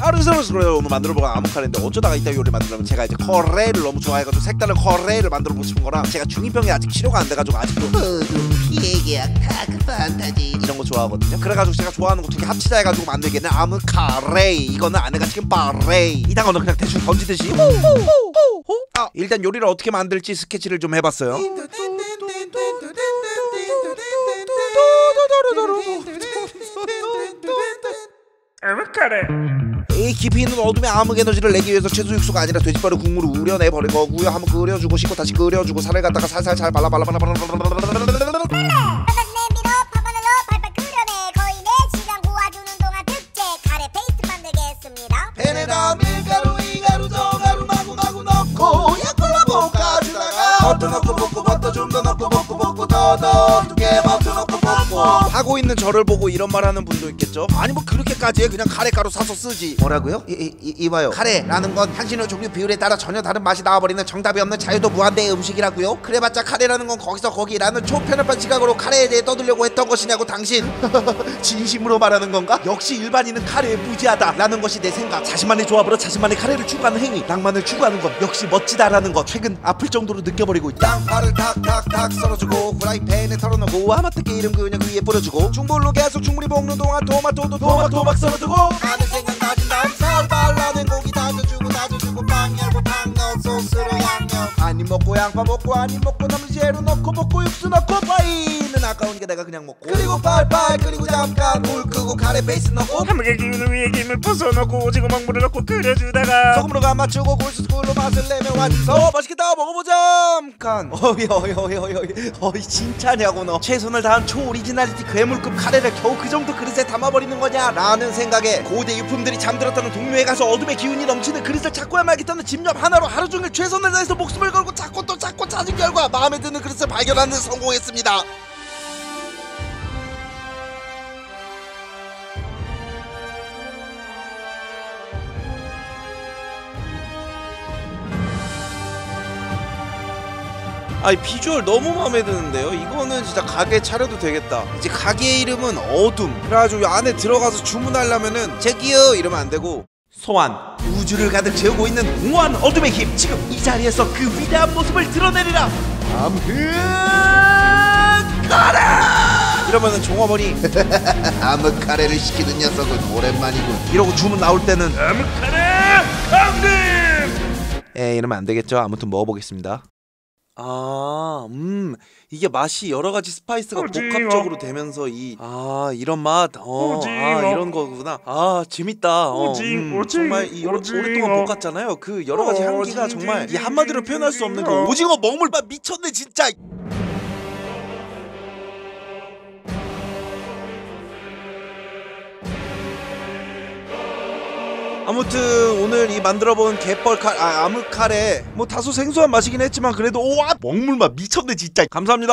아르세로스 그래 오늘 만들어보고 아무카레인데 어쩌다가 이따 요리 만들려면 제가 이제 커레를 너무 좋아해가지고 색다른 커레를 만들어보고 싶은 거랑 제가 중2병이 아직 치료가 안 돼가지고 아직도 피해계약 다크 판타지. 이런 거 좋아하거든요. 그래가지고 제가 좋아하는 거 두 개 합치자 해가지고 만들게는 아무카레 이거는 아내가 지금 바레이 이 단어는 그냥 대충 던지듯이 호호호호 아 일단 요리를 어떻게 만들지 스케치를 좀 해봤어요 암흑카레 이 깊이 있는 어둠의 암흑 에너지를 내기 위해서 채소 육수가 아니라 돼지뼈를 국물을 우려내 버린 거고요. 한번 끓여주고 씻고 다시 끓여주고 살을 갖다가 살살 잘 발라 발라 발라 발라 발라 발라 발라 발라 발라 발라 냄비로 밥반으로 팔팔 끓여내 거의 4시간 구워주는 동안 특제 카레 페이스트 만들겠습니다 팬에다 밀가루 이가루 저가루 마구 마구 넣고 약불로 볶아주다가 버터 넣고 볶고 버터 좀 더 넣고 볶고 볶고 더더 두개 버터 넣고 볶고 하고 있는 저를 보고 이런 말 하는 분도 있겠죠. 아니 뭐 그렇게까지 해. 그냥 카레가루 사서 쓰지. 뭐라고요? 이, 이, 이, 이봐요. 카레라는 건 향신료 종류 비율에 따라 전혀 다른 맛이 나와버리는 정답이 없는 자유도 무한대의 음식이라고요? 그래봤자 카레라는 건 거기서 거기라는 초편협한 시각으로 카레에 대해 떠들려고 했던 것이냐고 당신? 진심으로 말하는 건가? 역시 일반인은 카레에 무지하다라는 것이 내 생각. 자신만의 조합으로 자신만의 카레를 추구하는 행위. 낭만을 추구하는 것 역시 멋지다라는 것. 최근 아플 정도로 느껴버리고 있다. 양파를 탁탁탁 썰어주고 프라이팬에 털어놓고 아마 뜨게 이름 그냥 위에 뿌려주고 중불로 계속 충분히 볶는 동안 토마토도 토마토 막 썰어주고 양파 먹고 아니 먹고 남은 재료 넣고 먹고 육수 넣고 파이는 아까우니까 내가 그냥 먹고 그리고 팔팔 그리고 잠깐 물 끄고 카레 베이스 넣고 암흑의 기운을 위해 김을 벗어넣고 오징어 먹물을 넣고 끓여주다가 소금으로 간 맞추고 골수술로 맛을 내면 완성 맛있겠다. 먹어보자. 잠깐. 어이 어이 어이 어이 어이. 어이 진짜냐고 너. 최선을 다한 초originality 괴물급 카레를 겨우 그 정도 그릇에 담아버리는 거냐? 라는 생각에 고대 유품들이 잠들었다는 동묘에 가서 어둠의 기운이 넘치는 그릇을 찾고야 말겠다는 집념 하나로 하루 종일 최선을 다해서 목숨을 걸고 찾고 또 찾고 찾은 결과 마음에 드는 그릇을 발견하는 데 성공했습니다. 아니 비주얼 너무 마음에 드는데요. 이거는 진짜 가게 차려도 되겠다. 이제 가게 이름은 어둠. 그래가지고 이 안에 들어가서 주문하려면은 제기요 이러면 안 되고 소환. 우주를 가득 채우고 있는 무한 어둠의 힘. 지금 이 자리에서 그 위대한 모습을 드러내리라. 암흑카레! 이러면은 종업원이 암흑카레를 시키는 녀석은 오랜만이군. 이러고 주문 나올 때는 아무카레 강림! 에 이러면 안 되겠죠? 아무튼 먹어보겠습니다. 아, 음, 이게 맛이 여러 가지 spice가 오징어. 복합적으로 되면서 이, 아, 이런 맛, 어, 아, 오징어. 이런 거구나. 아, 재밌다. 어, 오징, 음, 정말 이 여러. 오랫동안 볶았잖아요. 그 여러 가지 향기가 오징, 정말 이 징, 한마디로 징, 표현할 수 없는 그 징. 오징어 먹물맛 미쳤네 진짜. 아무튼 오늘 이 만들어본 개뻘 카 아, 아무 카레 뭐 다소 생소한 맛이긴 했지만 그래도 오와 먹물 맛 미쳤네 진짜 감사합니다.